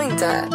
muita.